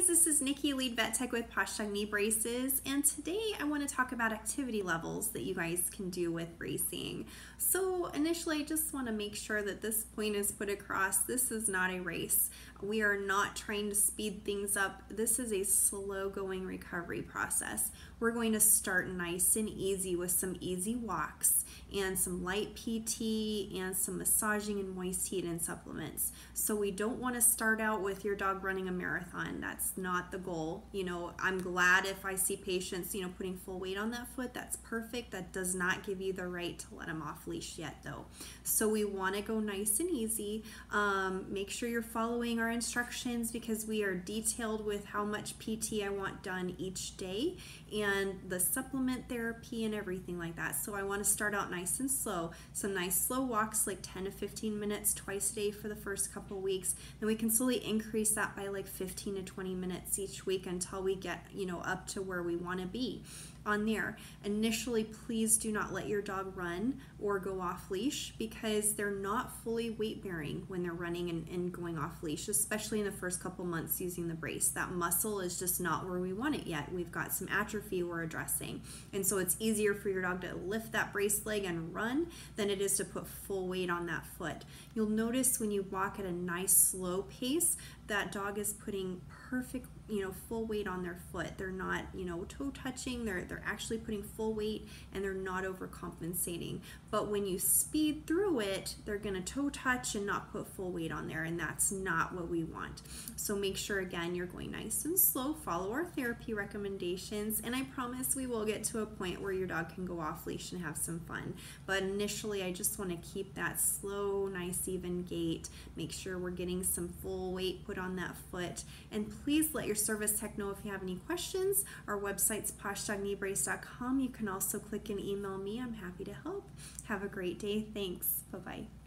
guys, this is Nikki, lead vet tech with Posh Knee Braces, and today I want to talk about activity levels that you guys can do with bracing. So initially, I just want to make sure that this point is put across. This is not a race. We are not trying to speed things up. This is a slow going recovery process. We're going to start nice and easy with some easy walks and some light PT and some massaging and moist heat and supplements. So we don't want to start out with your dog running a marathon. That's not the goal. You know, I'm glad if I see patients, you know, putting full weight on that foot. That's perfect. That does not give you the right to let them off leash yet though. So we want to go nice and easy. Um, make sure you're following our instructions because we are detailed with how much PT I want done each day and the supplement therapy and everything like that. So I want to start out nice and slow. Some nice slow walks, like 10 to 15 minutes twice a day for the first couple weeks. Then we can slowly increase that by like 15 to 20 minutes each week until we get, you know, up to where we want to be on there. Initially, please do not let your dog run or go off leash because they're not fully weight bearing when they're running and, and, going off leash, especially in the first couple months using the brace. That muscle is just not where we want it yet. We've got some atrophy we're addressing. And so it's easier for your dog to lift that brace leg and run than it is to put full weight on that foot. You'll notice when you walk at a nice slow pace, that dog is putting perfect you know full weight on their foot. They're not you know toe touching. They're they're actually putting full weight and they're not overcompensating. But when you speed through it they're going to toe touch and not put full weight on there and that's not what we want. So make sure again you're going nice and slow. Follow our therapy recommendations and i promise we will get to a point where your dog can go off leash and have some fun. But initially i just want to keep that slow nice even gait. Make sure we're getting some full weight put on that foot and please let your service tech know if you have any questions. Our website's poshdogkneebrace.com. You can also click and email me. I'm happy to help. Have a great day. Thanks. Bye bye.